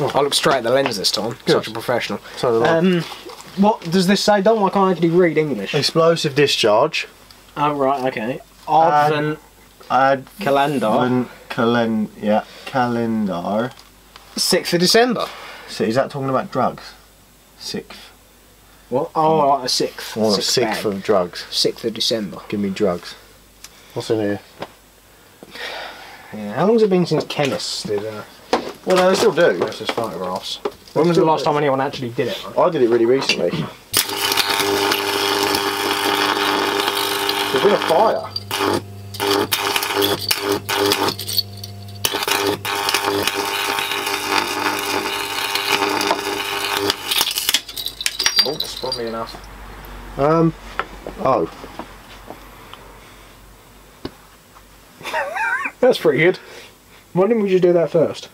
I look straight at the lens this time. Such a professional. So the Um, what does this say, Dom? I can't actually read English. explosive discharge. Oh, right, okay. Advent Advent calendar. calen yeah calendar. 6th of December. So is that talking about drugs? Sixth. What? Oh, right, a 6th. Or Sixth sixth of drugs. 6th of December. Give me drugs. What's in here? Yeah. How long's it been since chemists did uh, Well, no, they still do. process photographs? When was the last time anyone actually did it? I did it really recently. There's been a fire. Oh, that's probably enough. Um. Oh. That's pretty good. Why didn't we just do that first?